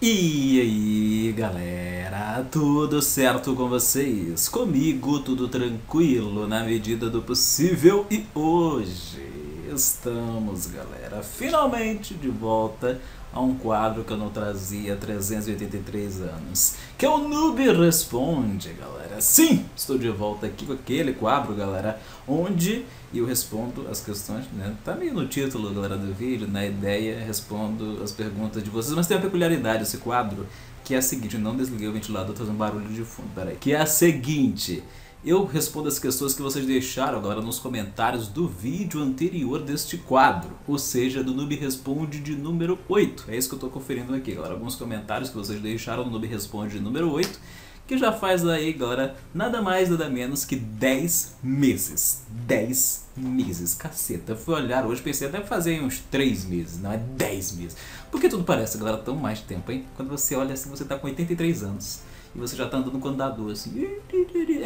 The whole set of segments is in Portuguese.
E aí galera, tudo certo com vocês? Comigo tudo tranquilo na medida do possível e hoje estamos galera finalmente de volta a um quadro que eu não trazia há 383 anos que é o Noob Responde galera, sim, estou de volta aqui com aquele quadro galera onde eu respondo as questões, né? Tá meio no título, galera, do vídeo, na ideia, respondo as perguntas de vocês, mas tem uma peculiaridade esse quadro, que é a seguinte, não desliguei o ventilador, tô fazendo barulho de fundo, peraí. Que é a seguinte, eu respondo as questões que vocês deixaram agora nos comentários do vídeo anterior deste quadro, ou seja, do Noob Responde de número 8. É isso que eu tô conferindo aqui, galera, alguns comentários que vocês deixaram no Noob Responde de número 8, que já faz aí, galera, nada mais, nada menos que 10 meses. 10 meses, caceta. Eu fui olhar hoje, pensei até fazer uns 3 meses, não é 10 meses. Porque tudo parece, galera, tão mais tempo, hein? Quando você olha assim, você tá com 83 anos. E você já tá andando com andador, assim.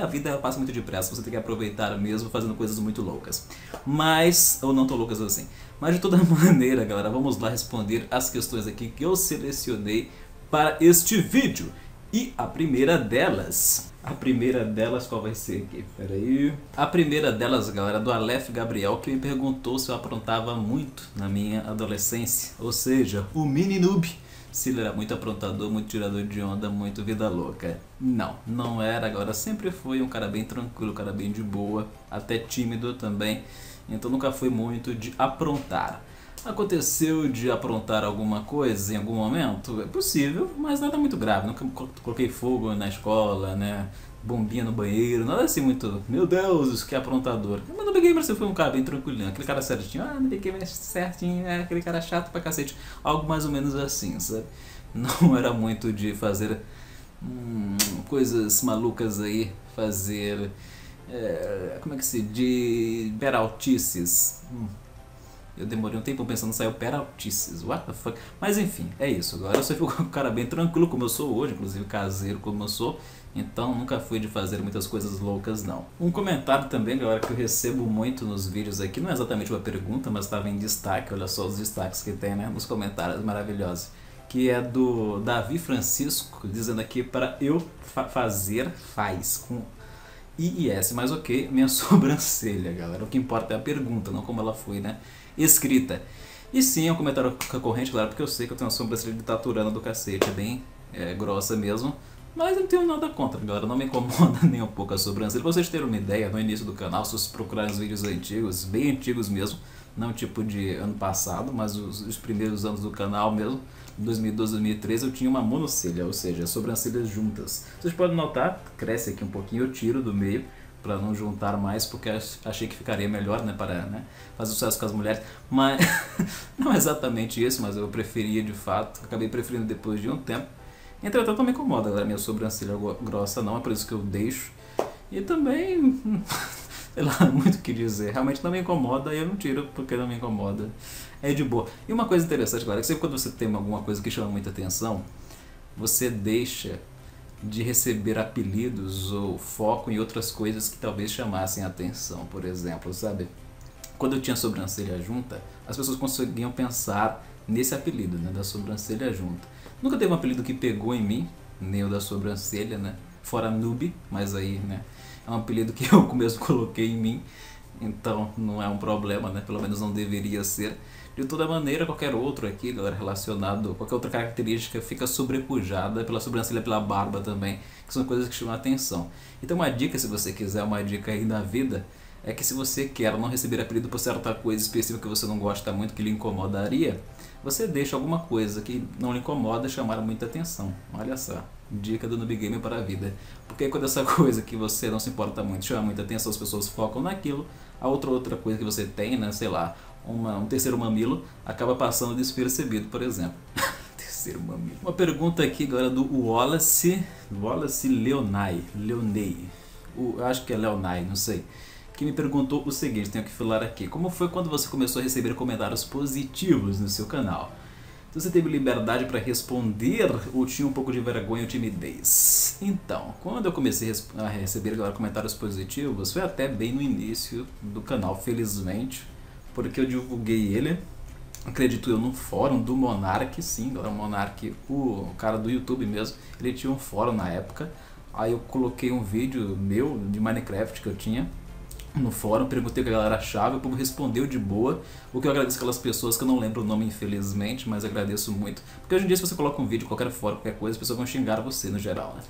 A vida passa muito depressa, você tem que aproveitar mesmo fazendo coisas muito loucas. Mas, ou não tão loucas assim. Mas de toda maneira, galera, vamos lá responder as questões aqui que eu selecionei para este vídeo. E a primeira delas, a primeira delas qual vai ser aqui? Pera aí. A primeira delas, galera, do Aleph Gabriel, que me perguntou se eu aprontava muito na minha adolescência. Ou seja, o mini noob. Se ele era muito aprontador, muito tirador de onda, muito vida louca. Não, não era. Agora sempre foi um cara bem tranquilo, um cara bem de boa, até tímido também. Então nunca foi muito de aprontar. Aconteceu de aprontar alguma coisa em algum momento? É possível, mas nada muito grave. Nunca coloquei fogo na escola, né? Bombinha no banheiro, nada assim muito. Meu Deus, que aprontador. Mas no Big Gamer você foi um cara bem tranquilinho, aquele cara certinho. Ah, Big Gamer certinho, é aquele cara chato pra cacete. Algo mais ou menos assim, sabe? Não era muito de fazer hum, coisas malucas aí, fazer. É, como é que se. de peraltices. Hum eu demorei um tempo pensando, saiu peraltices, what the fuck. Mas enfim, é isso. Agora eu só fico um cara bem tranquilo como eu sou hoje, inclusive caseiro como eu sou. Então nunca fui de fazer muitas coisas loucas não. Um comentário também, galera, que eu recebo muito nos vídeos aqui, não é exatamente uma pergunta, mas estava em destaque, olha só os destaques que tem, né, nos comentários maravilhosos. Que é do Davi Francisco, dizendo aqui para eu fa fazer, faz, com IIS, mas ok, minha sobrancelha, galera. O que importa é a pergunta, não como ela foi, né? escrita. E sim, é um comentário recorrente, claro, porque eu sei que eu tenho uma sobrancelha de taturana do cacete, bem é, grossa mesmo. Mas eu não tenho nada contra, galera, não me incomoda nem um pouco a sobrancelha. Pra vocês terem uma ideia, no início do canal, se vocês procurarem os vídeos antigos, bem antigos mesmo, não tipo de ano passado, mas os, os primeiros anos do canal mesmo, 2012, 2013, eu tinha uma monocelha, ou seja, sobrancelhas juntas. Vocês podem notar, cresce aqui um pouquinho, eu tiro do meio, para não juntar mais, porque achei que ficaria melhor, né, para né, fazer sucesso com as mulheres. Mas não é exatamente isso, mas eu preferia de fato, acabei preferindo depois de um tempo. Entretanto, não me incomoda, galera, minha sobrancelha grossa não, é por isso que eu deixo. E também, sei lá, muito o que dizer, realmente não me incomoda e eu não tiro porque não me incomoda. É de boa. E uma coisa interessante, galera, é que sempre quando você tem alguma coisa que chama muita atenção, você deixa de receber apelidos ou foco em outras coisas que talvez chamassem atenção, por exemplo, sabe? Quando eu tinha sobrancelha junta, as pessoas conseguiam pensar nesse apelido, né, da sobrancelha junta. Nunca teve um apelido que pegou em mim, nem o da sobrancelha, né? Fora noob, mas aí, né, é um apelido que eu mesmo coloquei em mim, então não é um problema, né? Pelo menos não deveria ser. De toda maneira, qualquer outro aqui, galera, relacionado, qualquer outra característica fica sobrepujada pela sobrancelha, pela barba também, que são coisas que chamam a atenção. Então uma dica, se você quiser, uma dica aí da vida, é que se você quer não receber apelido por certa coisa específica que você não gosta muito, que lhe incomodaria, você deixa alguma coisa que não lhe incomoda chamar muita atenção. Olha só, dica do Noob Game para a vida. Porque quando essa coisa que você não se importa muito chama muita atenção, as pessoas focam naquilo, a outra outra coisa que você tem, né, sei lá, uma, um terceiro mamilo acaba passando despercebido, por exemplo. terceiro mamilo. Uma pergunta aqui agora do Wallace, Wallace Leonai, Leonei, o, acho que é Leonai, não sei, que me perguntou o seguinte, tenho que falar aqui, como foi quando você começou a receber comentários positivos no seu canal? Você teve liberdade para responder ou tinha um pouco de vergonha ou timidez? Então, quando eu comecei a receber comentários positivos, foi até bem no início do canal, felizmente porque eu divulguei ele. Acredito eu, num fórum do Monark, sim, o Monark, o cara do YouTube mesmo, ele tinha um fórum na época, aí eu coloquei um vídeo meu de Minecraft que eu tinha, no fórum, perguntei o que a galera achava, o povo respondeu de boa, o que eu agradeço aquelas pessoas que eu não lembro o nome infelizmente, mas agradeço muito, porque hoje em dia se você coloca um vídeo, qualquer fórum, qualquer coisa, as pessoas vão xingar você no geral, né?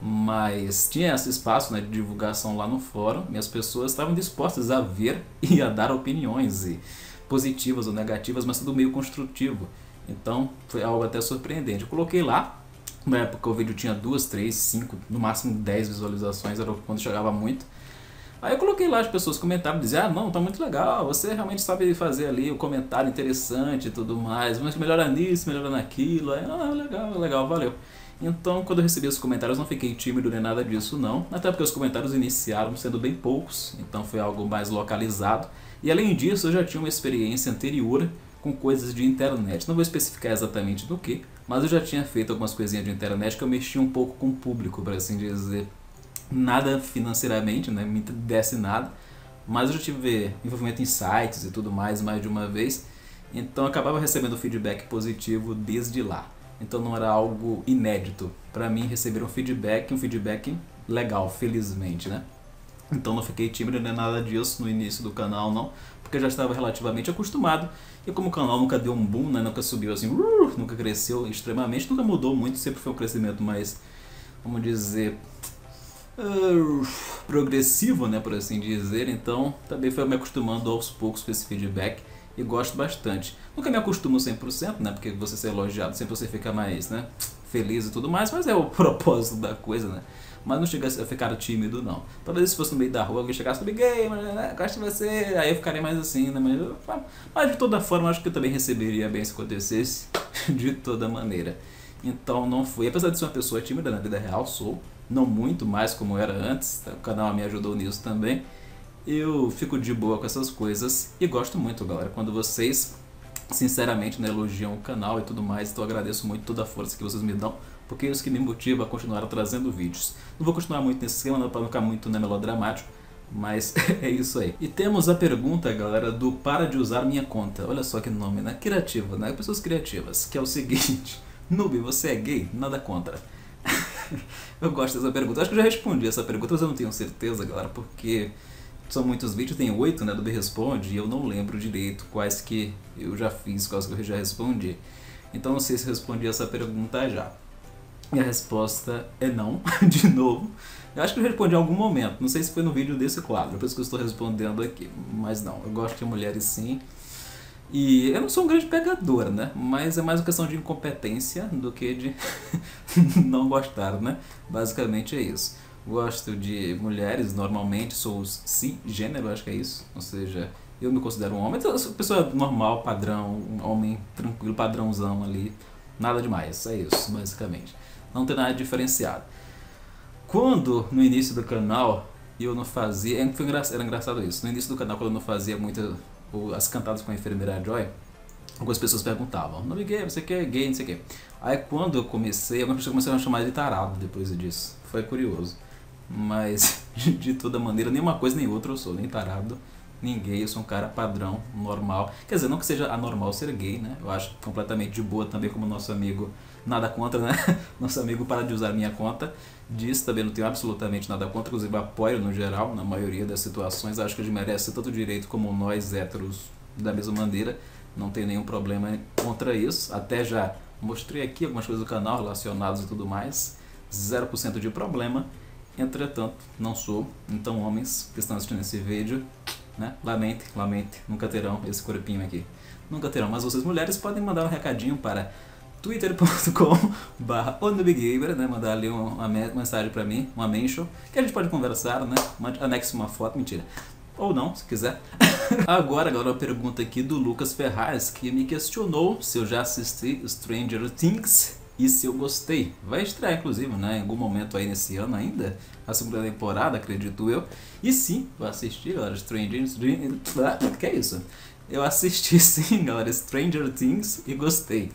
Mas tinha esse espaço né, de divulgação lá no fórum e as pessoas estavam dispostas a ver e a dar opiniões, e positivas ou negativas, mas tudo meio construtivo. Então foi algo até surpreendente. Eu coloquei lá, na época o vídeo tinha duas, três, cinco, no máximo 10 visualizações, era quando chegava muito. Aí eu coloquei lá, as pessoas comentavam, diziam, ah, não, tá muito legal, você realmente sabe fazer ali o comentário interessante e tudo mais, mas melhora nisso, melhora naquilo, aí, ah, legal, legal, valeu. Então, quando eu recebi os comentários, não fiquei tímido nem nada disso, não, até porque os comentários iniciaram sendo bem poucos, então foi algo mais localizado, e além disso, eu já tinha uma experiência anterior com coisas de internet, não vou especificar exatamente do que, mas eu já tinha feito algumas coisinhas de internet que eu mexia um pouco com o público, para assim dizer, nada financeiramente, né, me desse nada, mas eu já tive envolvimento em sites e tudo mais mais de uma vez, então eu acabava recebendo feedback positivo desde lá. Então não era algo inédito para mim receber um feedback, um feedback legal, felizmente, né? Então não fiquei tímido nem nada disso no início do canal não, porque já estava relativamente acostumado. E como o canal nunca deu um boom, né, nunca subiu assim, uh, nunca cresceu extremamente, nunca mudou muito, sempre foi um crescimento mais, vamos dizer, uh, progressivo, né, por assim dizer. Então também foi me acostumando aos poucos com esse feedback e gosto bastante. Nunca me acostumo 100%, né, porque você ser elogiado sempre você fica mais, né, feliz e tudo mais, mas é o propósito da coisa, né. Mas não chega a ficar tímido, não. Talvez se fosse no meio da rua, alguém chegasse e gay, mas né, gosto de você, aí eu ficaria mais assim, né? Mas, mas de toda forma, acho que eu também receberia bem se acontecesse, de toda maneira. Então não fui. Apesar de ser uma pessoa tímida na vida real, sou. Não muito mais como era antes, tá? o canal me ajudou nisso também. Eu fico de boa com essas coisas e gosto muito, galera, quando vocês sinceramente né, elogiam o canal e tudo mais, então agradeço muito toda a força que vocês me dão porque é isso que me motiva a continuar trazendo vídeos. Não vou continuar muito nesse esquema para não ficar muito né, melodramático, mas é isso aí. E temos a pergunta, galera, do para de usar minha conta. Olha só que nome, né? Criativa, né? Pessoas criativas, que é o seguinte. Noob, você é gay? Nada contra. eu gosto dessa pergunta. acho que eu já respondi essa pergunta, mas eu não tenho certeza, galera, porque são muitos vídeos, tem oito, né, do B Responde, e eu não lembro direito quais que eu já fiz, quais que eu já respondi. Então não sei se respondi essa pergunta já. E a resposta é não, de novo. Eu acho que eu respondi em algum momento, não sei se foi no vídeo desse quadro, por isso que eu estou respondendo aqui. Mas não, eu gosto de mulheres sim. E eu não sou um grande pegador, né? Mas é mais uma questão de incompetência do que de não gostar, né? Basicamente é isso. Gosto de mulheres, normalmente sou cisgênero, acho que é isso. Ou seja, eu me considero um homem, então, eu sou pessoa normal, padrão, um homem tranquilo, padrãozão ali. Nada demais, é isso, basicamente não tem nada diferenciado. Quando no início do canal eu não fazia, é era engraçado isso, no início do canal quando eu não fazia muito as cantadas com a enfermeira Joy, algumas pessoas perguntavam, é gay, você quer gay, não sei o quê. Aí quando eu comecei, algumas pessoas começaram a chamar de tarado depois disso, foi curioso. Mas de toda maneira, nem uma coisa nem outra eu sou, nem tarado, nem gay, eu sou um cara padrão, normal. Quer dizer, não que seja anormal ser gay, né? Eu acho completamente de boa também, como nosso amigo, nada contra, né? Nosso amigo para de usar minha conta. Diz também não tenho absolutamente nada contra, inclusive apoio no geral, na maioria das situações. Acho que ele merece tanto direito como nós héteros da mesma maneira. Não tem nenhum problema contra isso. Até já mostrei aqui algumas coisas do canal relacionadas e tudo mais. 0% de problema. Entretanto, não sou. Então, homens que estão assistindo esse vídeo, né? Lamente, lamente, nunca terão esse corpinho aqui. Nunca terão, mas vocês mulheres podem mandar um recadinho para twitter.com barra né? Mandar ali uma mensagem para mim, uma mention, que a gente pode conversar, né? Anexe uma foto, mentira. Ou não, se quiser. Agora, agora uma pergunta aqui do Lucas Ferraz, que me questionou se eu já assisti Stranger Things e se eu gostei. Vai estrear, inclusive, né, em algum momento aí nesse ano ainda, a segunda temporada, acredito eu. E sim, vou assistir, galera, Stranger Things. Ah, que é isso? Eu assisti sim, galera, Stranger Things e gostei.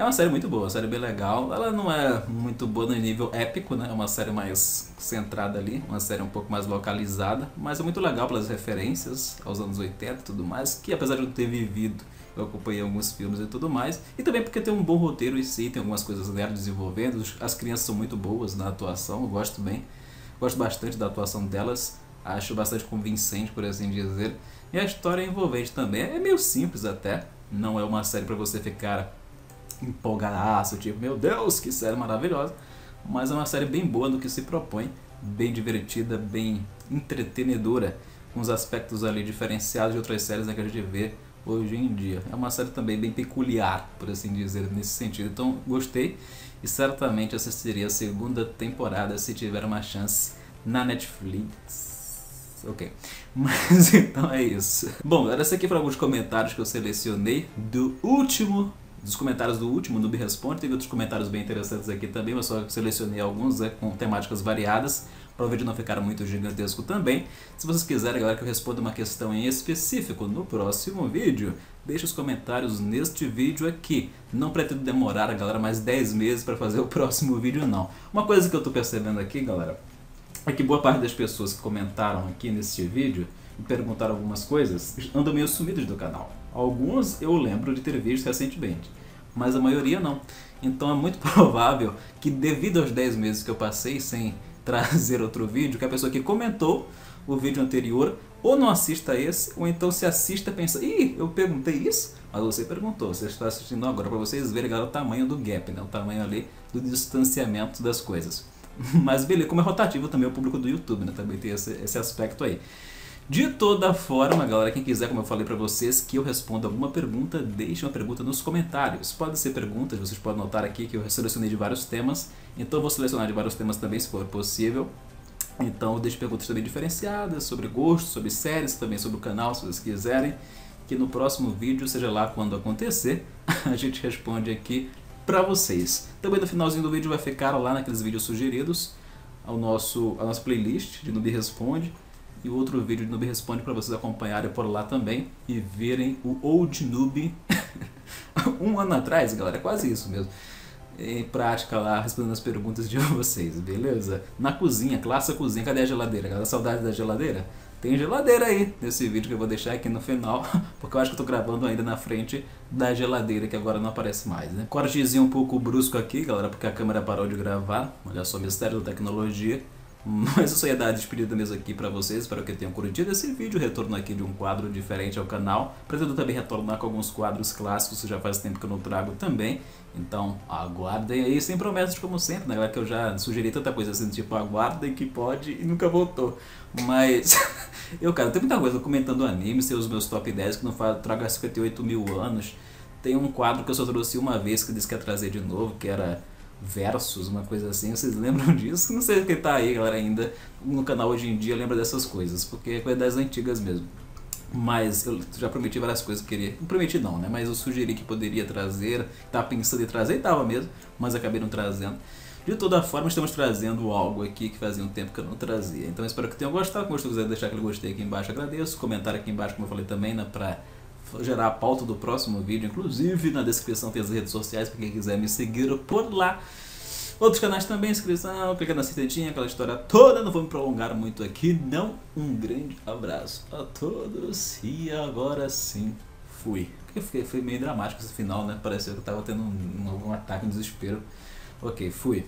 É uma série muito boa, uma série bem legal. Ela não é muito boa no nível épico, né? É uma série mais centrada ali, uma série um pouco mais localizada, mas é muito legal pelas referências aos anos 80 e tudo mais, que apesar de eu ter vivido, eu acompanhei alguns filmes e tudo mais, e também porque tem um bom roteiro em si, tem algumas coisas nela desenvolvendo, as crianças são muito boas na atuação, eu gosto bem, gosto bastante da atuação delas, acho bastante convincente, por assim dizer, e a história é envolvente também, é meio simples até, não é uma série para você ficar empolgadaço, tipo, meu Deus, que série maravilhosa. Mas é uma série bem boa no que se propõe, bem divertida, bem entretenedora, com os aspectos ali diferenciados de outras séries né, que a gente vê hoje em dia. É uma série também bem peculiar, por assim dizer, nesse sentido. Então, gostei e certamente assistiria a segunda temporada se tiver uma chance na Netflix. Ok, mas então é isso. Bom, era esse aqui foram alguns comentários que eu selecionei do último dos comentários do último Noob Responde. Teve outros comentários bem interessantes aqui também, mas só selecionei alguns né, com temáticas variadas para o vídeo não ficar muito gigantesco também. Se vocês quiserem, galera, que eu responda uma questão em específico no próximo vídeo, deixe os comentários neste vídeo aqui. Não pretendo demorar galera mais 10 meses para fazer o próximo vídeo, não. Uma coisa que eu estou percebendo aqui, galera, é que boa parte das pessoas que comentaram aqui neste vídeo e perguntaram algumas coisas andam meio sumidos do canal. Alguns eu lembro de ter visto recentemente, mas a maioria não. Então é muito provável que devido aos 10 meses que eu passei sem trazer outro vídeo, que a pessoa que comentou o vídeo anterior ou não assista esse, ou então se assista pensa, ih, eu perguntei isso? Mas você perguntou, você está assistindo agora para vocês verem galera, o tamanho do gap, né? o tamanho ali do distanciamento das coisas. Mas beleza, como é rotativo também o público do YouTube, né? também tem esse, esse aspecto aí. De toda forma, galera, quem quiser, como eu falei para vocês, que eu responda alguma pergunta, deixe uma pergunta nos comentários. Pode ser perguntas, vocês podem notar aqui que eu selecionei de vários temas, então eu vou selecionar de vários temas também, se for possível. Então deixe perguntas também diferenciadas sobre gosto, sobre séries, também sobre o canal, se vocês quiserem. Que no próximo vídeo, seja lá quando acontecer, a gente responde aqui para vocês. Também no finalzinho do vídeo vai ficar lá naqueles vídeos sugeridos ao nosso, a nossa playlist de Noob Responde e outro vídeo de Noob Responde para vocês acompanharem por lá também e verem o Old Noob um ano atrás, galera, é quase isso mesmo. Em prática lá, respondendo as perguntas de vocês, beleza? Na cozinha, classe cozinha, cadê a geladeira? Galera, saudade da geladeira? Tem geladeira aí nesse vídeo que eu vou deixar aqui no final, porque eu acho que eu tô gravando ainda na frente da geladeira, que agora não aparece mais, né? Cortezinho um pouco brusco aqui, galera, porque a câmera parou de gravar. Olha só, mistério da tecnologia. Mas eu dar a despedida mesmo aqui para vocês, espero que tenham curtido esse vídeo, retorno aqui de um quadro diferente ao canal. Pretendo também retornar com alguns quadros clássicos, já faz tempo que eu não trago também. Então aguardem aí, sem promessas como sempre, né que eu já sugeri tanta coisa assim, tipo aguardem que pode e nunca voltou. Mas eu, cara, tem muita coisa comentando anime, ser os meus top 10 que não trago há 58 mil anos. Tem um quadro que eu só trouxe uma vez que disse que ia trazer de novo, que era versos, uma coisa assim. Vocês lembram disso? Não sei quem tá aí, galera, ainda no canal hoje em dia lembra dessas coisas, porque é coisa das antigas mesmo. Mas eu já prometi várias coisas que queria. Não prometi não, né? Mas eu sugeri que poderia trazer, tava pensando em trazer e tava mesmo, mas acabei não trazendo. De toda forma, estamos trazendo algo aqui que fazia um tempo que eu não trazia. Então espero que tenham gostado. Se quiser deixar aquele gostei aqui embaixo, agradeço. Comentário aqui embaixo, como eu falei também, né, pra gerar a pauta do próximo vídeo. Inclusive, na descrição tem as redes sociais para quem quiser me seguir por lá. Outros canais também, inscrição, clica na cistetinha, aquela história toda. Não vou me prolongar muito aqui, não. Um grande abraço a todos e agora sim, fui. Porque foi meio dramático esse final, né? Pareceu que eu tava tendo um, um ataque, um desespero. Ok, fui.